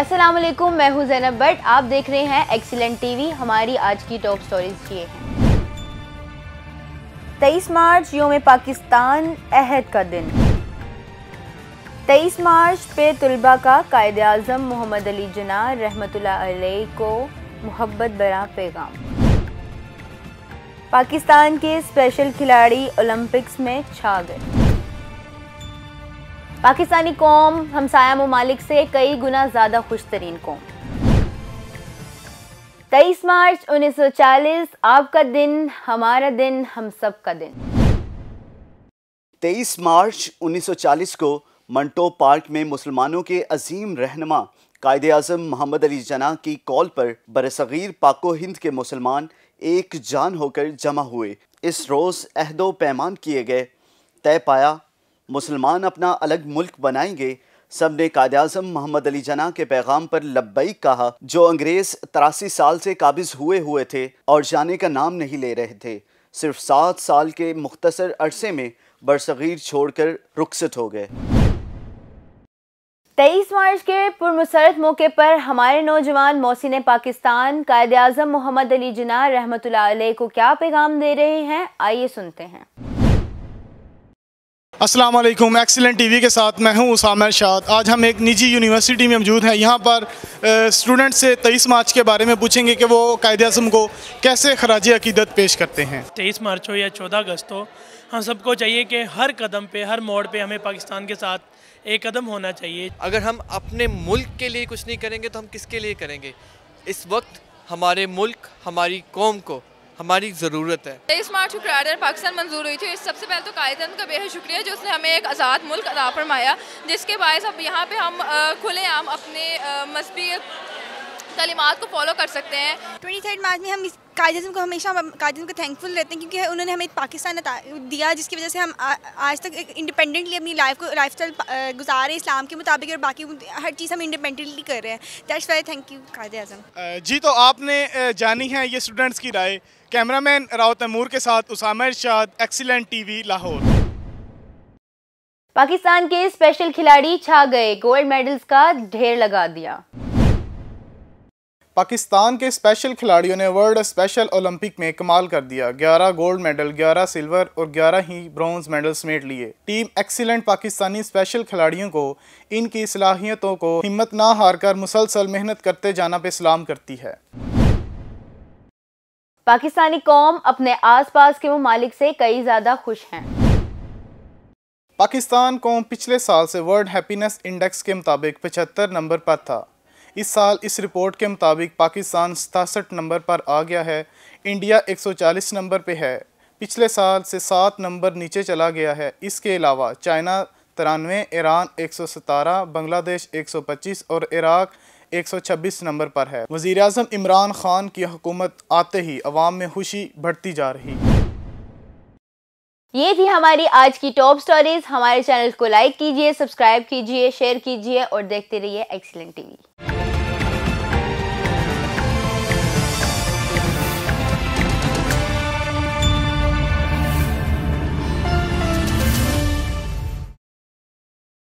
السلام علیکم، میں ہوں زینب بٹ۔ آپ دیکھ رہے ہیں ایکسیلنٹ ٹی وی ہماری آج کی ٹاپ سٹوریز یہ ہیں۔ تیئیس مارچ، یوم پاکستان عہد کا دن۔ تیئیس مارچ پہ طلبہ کا قائد اعظم محمد علی جناح رحمۃ اللہ علیہ کو محبت برا پیغام۔ پاکستان کے اسپیشل کھلاڑی اولمپکس میں چھا گئے۔ پاکستانی قوم ہمسایہ ممالک سے کئی گنا زیادہ خوش ترین قوم۔ تیئیس مارچ انیس سو چالیس، آپ کا دن، ہمارا دن، ہم سب کا دن۔ تیئیس مارچ انیس سو چالیس کو منٹو پارک میں مسلمانوں کے عظیم رہنما قائد اعظم محمد علی جناح کی کال پر برصغیر پاک و ہند کے مسلمان ایک جان ہو کر جمع ہوئے۔ اس روز عہد و پیمان کیے گئے، طے پایا مسلمان اپنا الگ ملک بنائیں گے، سب نے قائد اعظم محمد علی جناح کے پیغام پر لبیک کہا، جو انگریز تراسی سال سے قابض ہوئے ہوئے تھے اور جانے کا نام نہیں لے رہے تھے۔ صرف سات سال کے مختصر عرصے میں برصغیر چھوڑ کر رخصت ہو گئے۔ تیئیس مارچ کے پرمسرت موقع پر ہمارے نوجوان محسن پاکستان قائد اعظم محمد علی جناح رحمۃ اللہ علیہ کو کیا پیغام دے رہے ہیں؟ آئیے سنتے ہیں۔ السلام علیکم ایکسیلنٹ ٹی وی کے ساتھ میں ہوں اسامہ ارشاد۔ آج ہم ایک نجی یونیورسٹی میں موجود ہیں۔ یہاں پر اسٹوڈنٹ سے تیئیس مارچ کے بارے میں پوچھیں گے کہ وہ قائد اعظم کو کیسے خراج عقیدت پیش کرتے ہیں۔ تیئیس مارچ ہو یا چودہ اگست ہو ہم سب کو چاہیے کہ ہر قدم پہ ہر موڑ پہ ہمیں پاکستان کے ساتھ ایک قدم ہونا چاہیے۔ اگر ہم اپنے ملک کے لیے کچھ نہیں کریں گے تو ہم کس کے لیے کریں گے؟ اس وقت ہمارے ملک ہماری قوم کو ہماری ضرورت ہے۔ تیئیس مارچ کو قرارداد پاکستان منظور ہوئی تھی سب سے پہلے تو قائد کا بے حد شکریہ جو اس نے ہمیں ایک آزاد ملک ادا فرمایا، جس کے باعث اب یہاں پہ ہم کھلے عام اپنے مذہبی تعلیمات کو فالو کر سکتے ہیں۔ ٹوئنٹی تھرڈ مارچ میں ہم اس قائد اعظم کو ہمیشہ قائد اعظم کو تھینکفل رہتے ہیں کیونکہ انہوں نے ہمیں پاکستان دیا جس کی وجہ سے ہم آج تک انڈیپینڈنٹلی اپنی لائف کو لائف اسٹائل گزار رہے اسلام کے مطابق اور باقی ہر چیز ہم انڈیپینڈنٹلی کر رہے ہیں۔ That's why thank you Quaid Azam جی تو آپ نے جانی ہے یہ اسٹوڈنٹس کی رائے۔ کیمرہ مین راؤ تیمور کے ساتھ Usama Irshad Excellent T V Lahore. Pakistan کے اسپیشل کھلاڑی چھا گئے گولڈ میڈلز کا ڈھیر لگا دیا۔ پاکستان کے اسپیشل کھلاڑیوں نے ورلڈ اسپیشل اولمپک میں کمال کر دیا۔ گیارہ گولڈ میڈل گیارہ سلور اور گیارہ ہی برونز میڈل سمیٹ لیے۔ ٹیم ایکسیلنٹ پاکستانی اسپیشل کھلاڑیوں کو ان کی صلاحیتوں کو ہمت نہ ہار کر مسلسل محنت کرتے جانا پہ سلام کرتی ہے۔ پاکستانی قوم اپنے آس پاس کے ممالک سے کئی زیادہ خوش ہیں۔ پاکستان قوم پچھلے سال سے ورلڈ ہیپینس انڈیکس کے مطابق پچہتر نمبر پر تھا۔ اس سال اس رپورٹ کے مطابق پاکستان ستاسٹھ نمبر پر آ گیا ہے۔ انڈیا ایک سو چالیس نمبر پہ ہے۔ پچھلے سال سے سات نمبر نیچے چلا گیا ہے۔ اس کے علاوہ چائنا ترانوے، ایران ایک سو ستارہ بنگلہ دیش ایک سو پچیس اور عراق ایک سو چھبیس نمبر پر ہے۔ وزیر اعظم عمران خان کی حکومت آتے ہی عوام میں خوشی بڑھتی جا رہی۔ یہ تھی ہماری آج کی ٹاپ سٹوریز ہمارے چینل کو لائک کیجیے سبسکرائب کیجیے شیئر کیجیے اور دیکھتے رہیے ایکسلنٹ ٹی وی